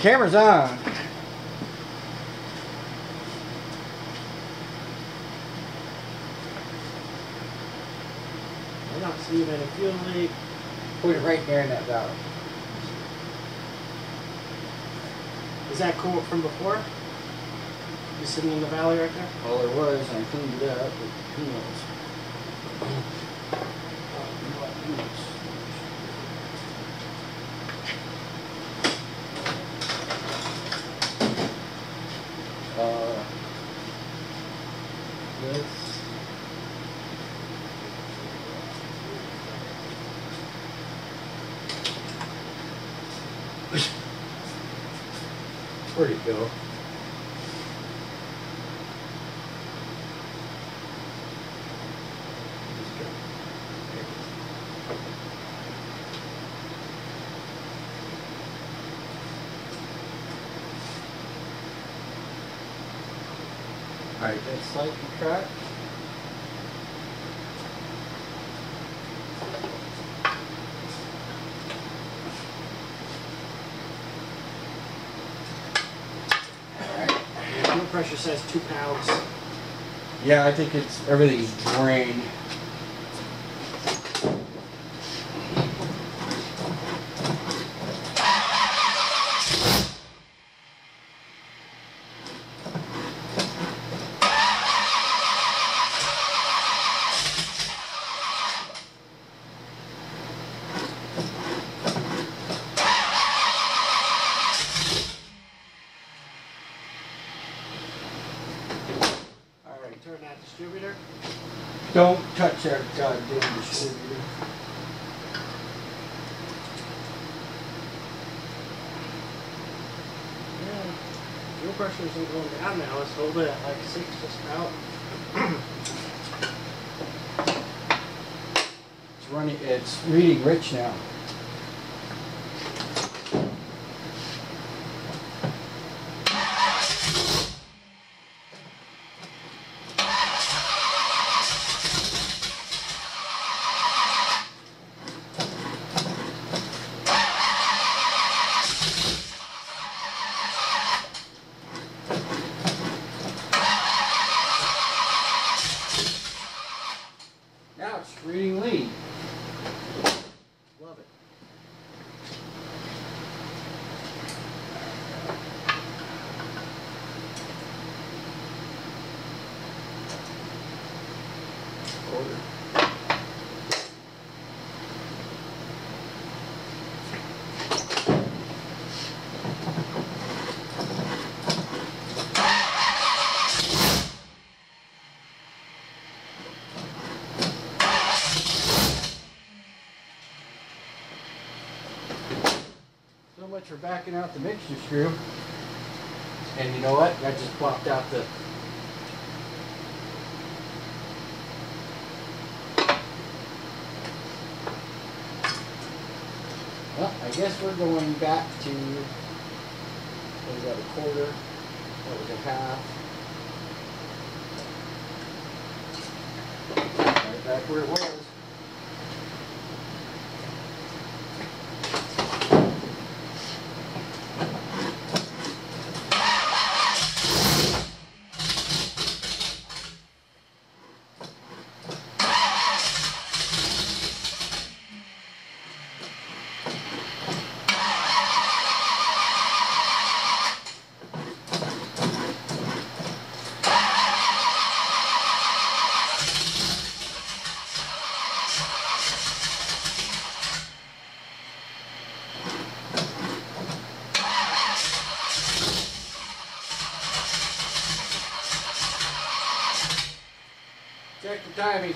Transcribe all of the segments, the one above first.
Camera's on. I don't see any fuel leak. Put it right there in that valve. Is that cool from before? You sitting in the valley right there? Well, there was, I cleaned it up, but who knows? Uh, this. Where'd it go? Alright, that's slightly cracked. Fuel pressure says two pounds. Yeah, I think it's everything's drained. Alright, turn that distributor. Don't touch that goddamn distributor. Yeah. Fuel pressure isn't going down now. Let's hold it at like six just about. It's running, it's reading rich now. Now it's reading lean. Love it. Order. So much for backing out the mixture screw. And you know what? That just plopped out the Well, I guess we're going back to what was that, a quarter? That was a half. Right back where it was. Check the timing.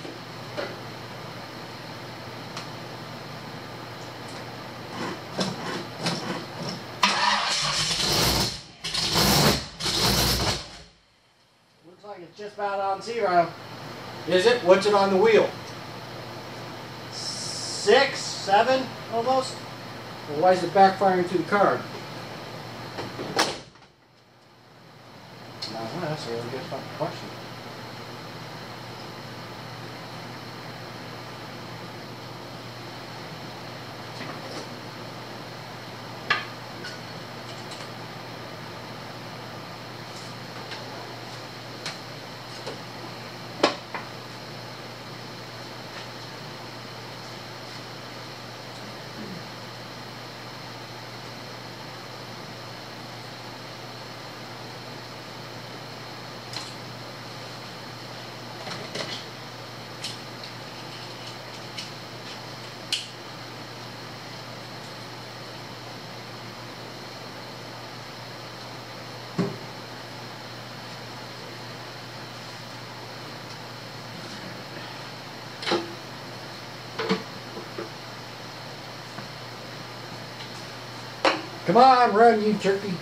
Looks like it's just about on zero. Is it? What's it on the wheel? Six, seven, almost. Well, why is it backfiring to the carb? No, that's a really good question. Come on, run, you turkey.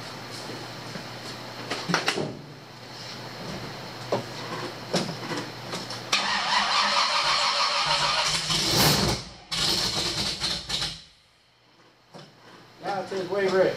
Now it says Way Rich.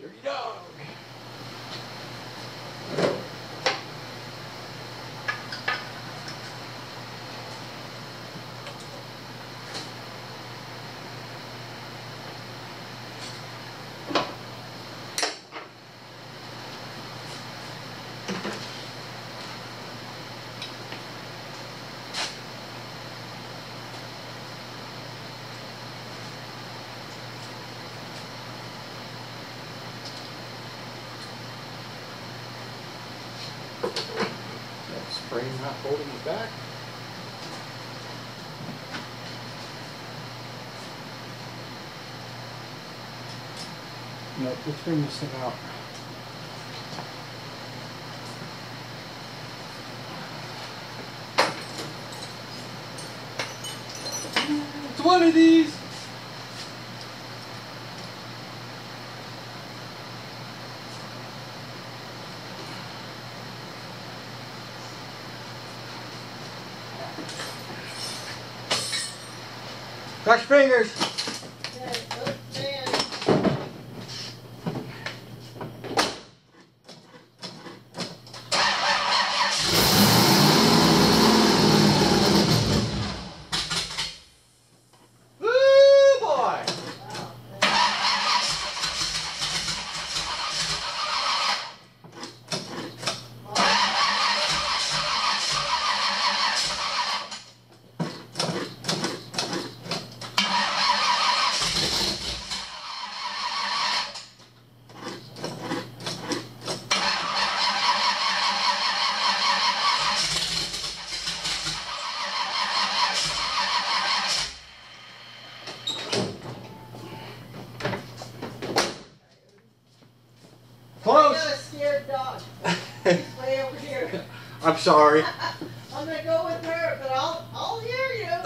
Dirty dog. Spring not holding it back. No, let's bring this thing out. It's one of these. Fingers. Woo boy. I Close. got a scared dog. She's way over here. I'm sorry. I'm gonna go with her, but I'll I'll hear you.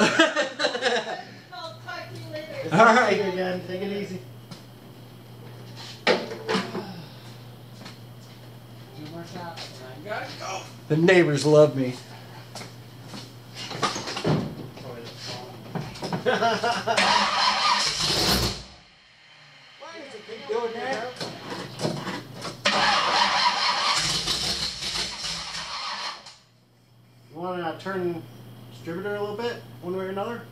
I'll talk to you later. All right. again. Take it easy. Two more shots I gotta go. The neighbors love me. Why does it keep doing that? You want to turn distributor a little bit, one way or another?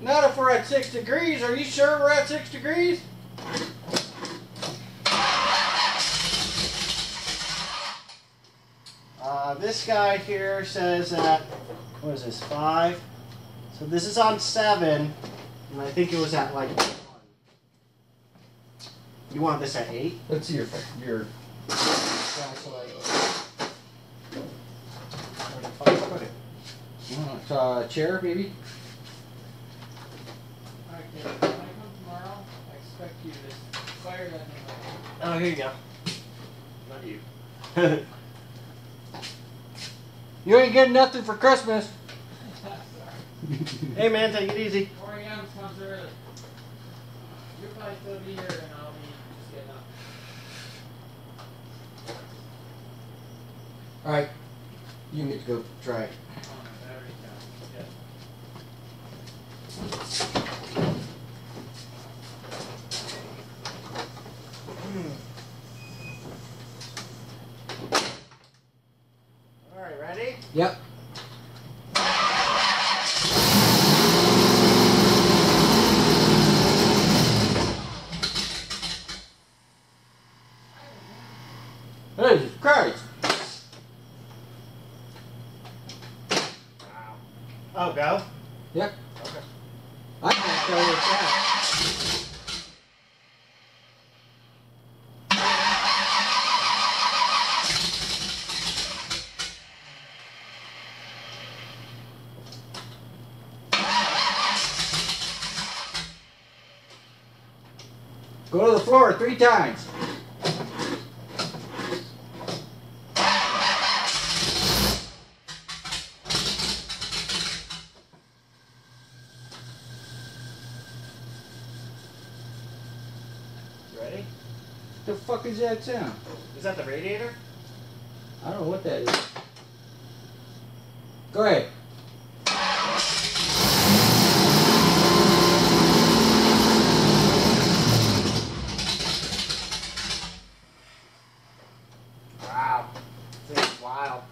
Not if we're at six degrees. Are you sure we're at six degrees? Uh, this guy here says that, what is this, five? So this is on seven, and I think it was at like one. You want this at eight? Let's see your your flashlight. Where the fuck put it? Want uh, chair, maybe? Alright, Dave, when I come tomorrow, I expect you to fire that thing. Oh, here you go. Not you. You ain't getting nothing for Christmas. Sorry. hey man, take it easy. 4 a.m. comes early. You'll probably still be here and I'll be just getting up. All right, you get to go try it. Oh, my battery's down. Yeah. Hmm. All right, ready? Yep. Jesus Christ! Oh, go. Yep. Okay. I can't tell what's that. Go to the floor three times. Ready? The fuck is that sound? Is that the radiator? I don't know what that is. Go ahead. Wow. This is wild.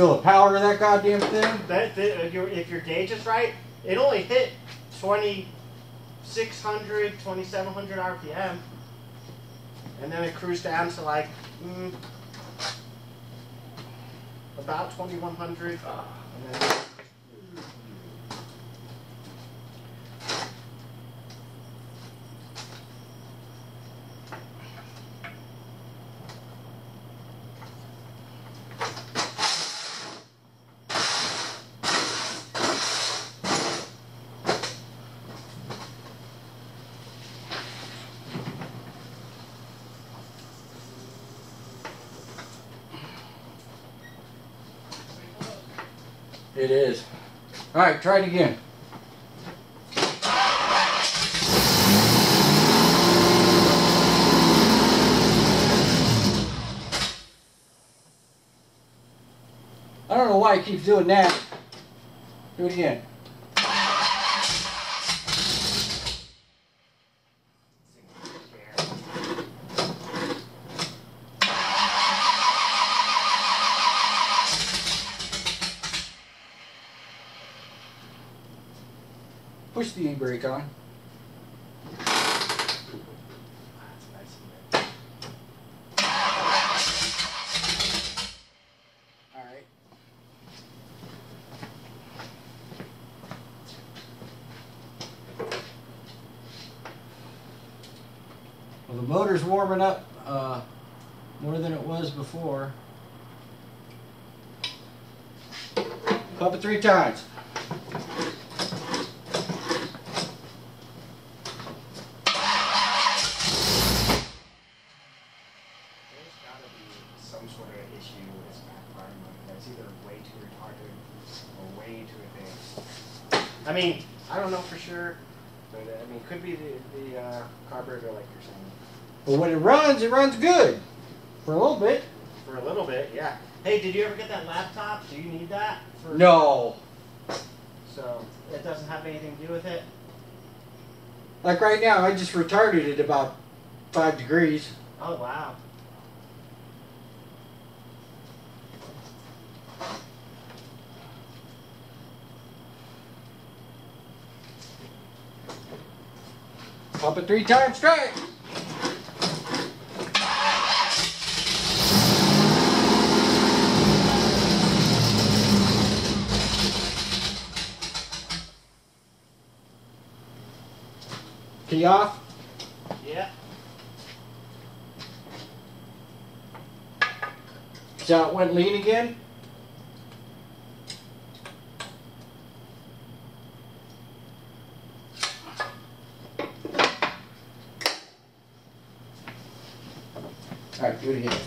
Feel the power of that goddamn thing? That, if, your, if your gauge is right, it only hit 2600, 2700 RPM. And then it cruised down to like mm, about 2100. And then It is. All right, try it again. I don't know why it keeps doing that. Do it again. E-brake on. Well, the motor's warming up uh, more than it was before. Pump it three times. There's gotta be some sort of issue with this back environment that's either way too retarded or way too advanced. I mean, I don't know for sure, but uh, I mean, could be the, the uh, carburetor, like you're saying. But when it runs, it runs good. For a little bit. For a little bit, yeah. Hey, did you ever get that laptop? Do you need that? For, No. So it doesn't have anything to do with it. Like right now, I just retarded it about five degrees. Oh wow. Pump it three times straight. Off. Yeah. So it went lean again. All right, do it again.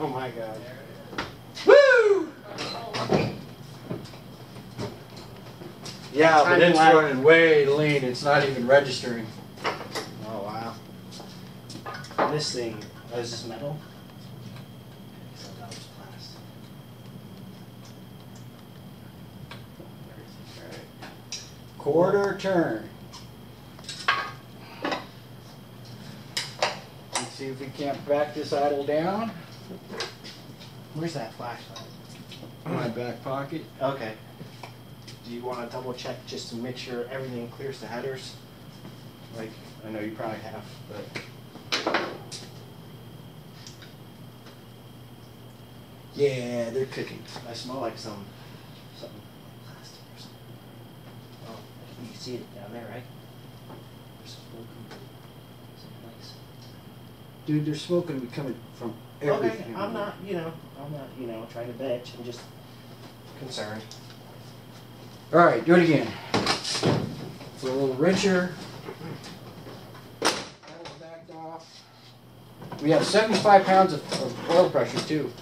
Oh my god. Woo! Yeah, but it's lapse. running way lean. It's not even registering. Oh wow. This thing, oh, is this metal? So that was plastic. Where is. Quarter turn. Let's see if we can't back this idle down. Where's that flashlight? In My back pocket. Okay. Do you wanna double check just to make sure everything clears the headers? Like, I know you probably have, but. Yeah, they're cooking. I smell like some, something plastic or something. Oh, you can see it down there, right? There's smoke someplace. Dude, there's smoke gonna be coming from Okay. I'm not, you know, I'm not, you know, trying to bitch, I'm just concerned. All right, do it again. For a little wrencher. That was backed off. We have 75 pounds of, of oil pressure too.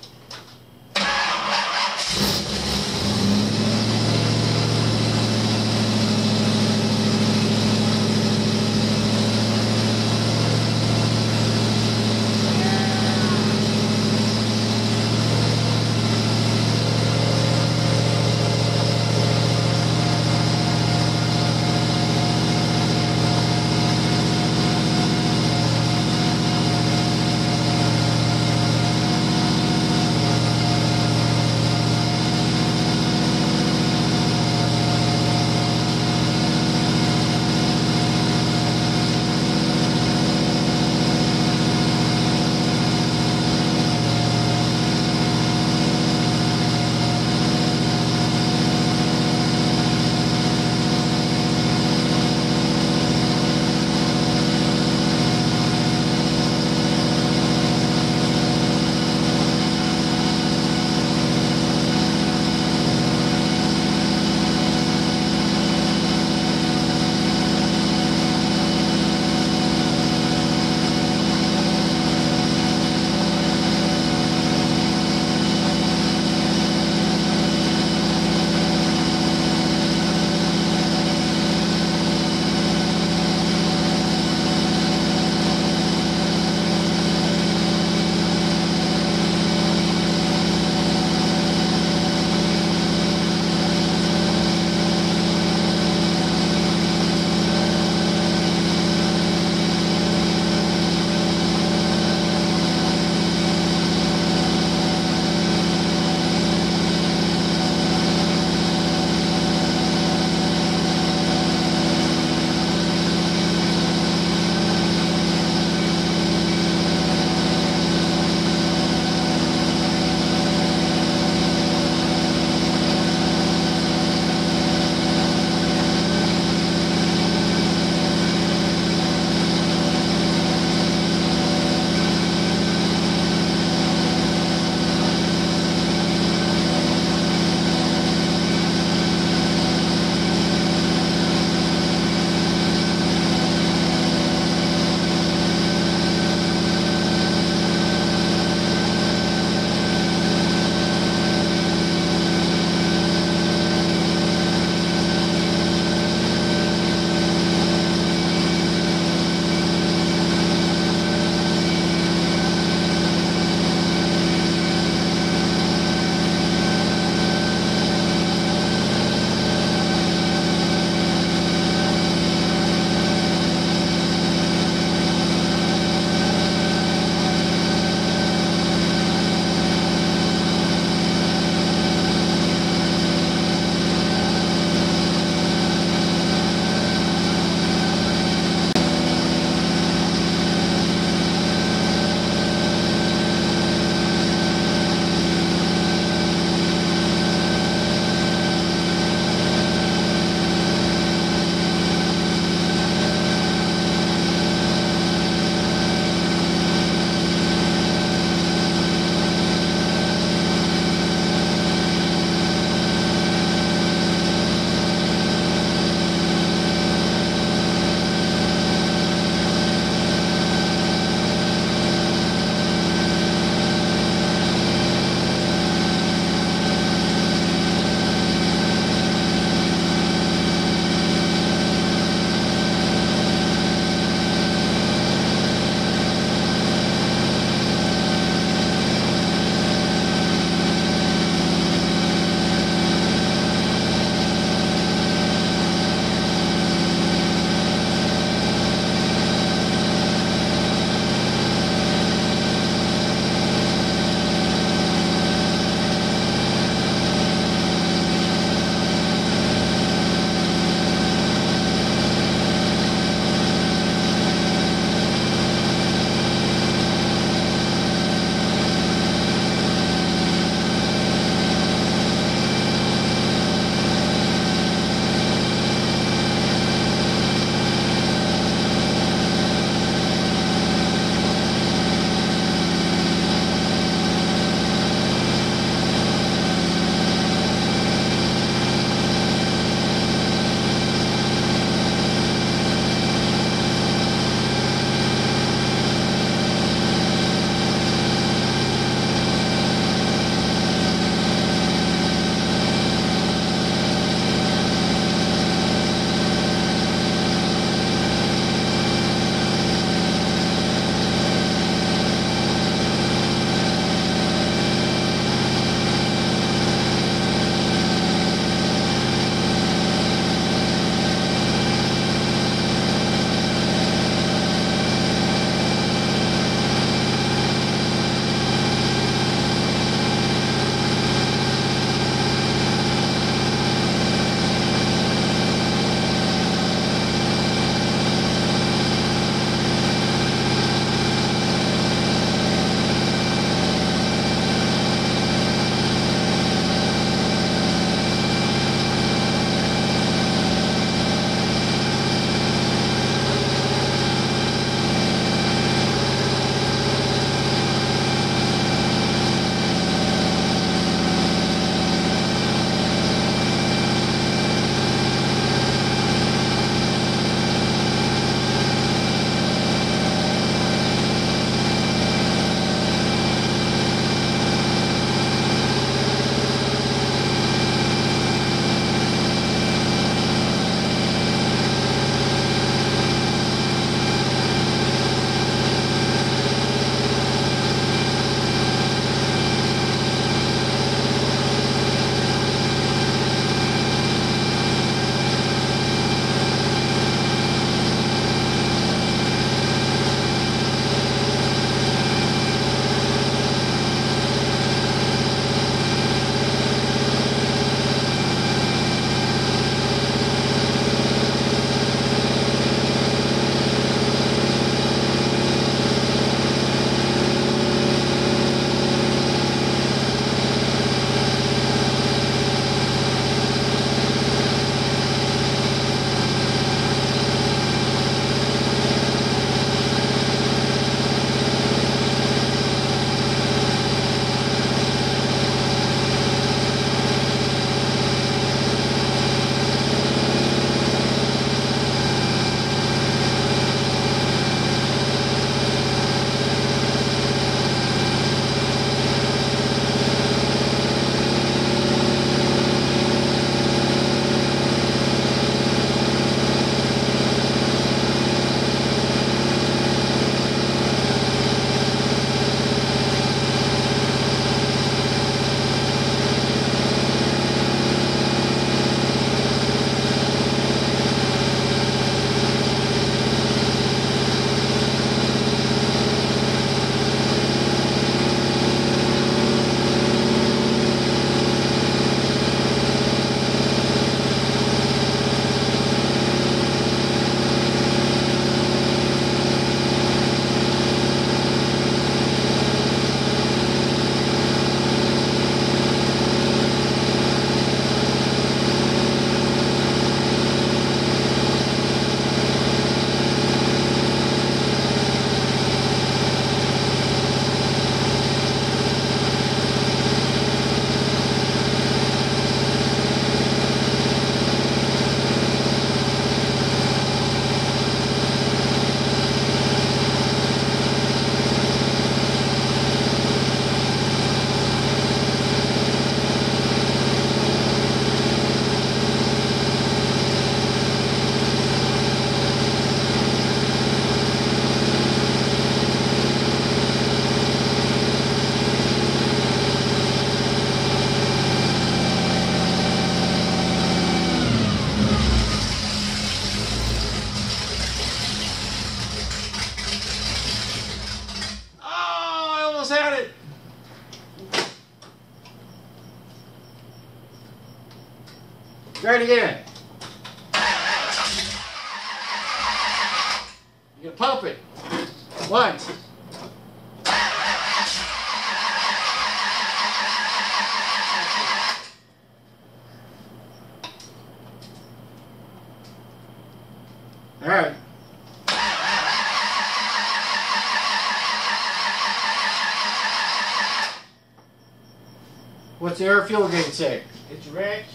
What's the air fuel gauge say? It's rich.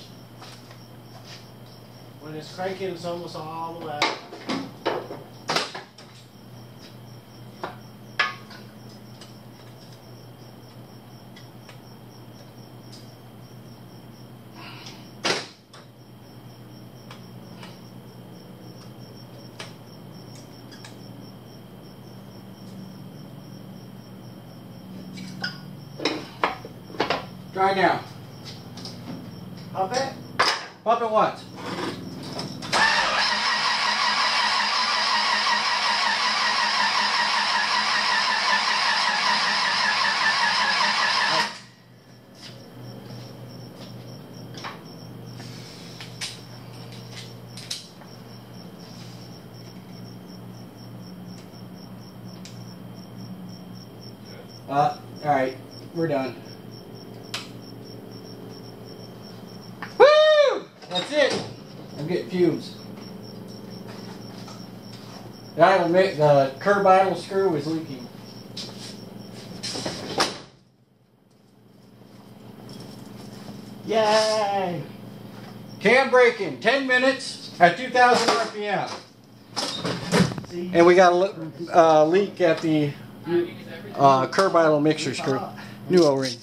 When it's cranking, it's almost all the way. Try now. Pump it. Pump it once. Uh, all right, we're done. Woo! That's it. I'm getting fumes. The the curb idle screw is leaking. Yay! Cam break-in, 10 minutes at 2,000 RPM. And we got a uh, leak at the uh, curb idle mixture screw. New O-ring.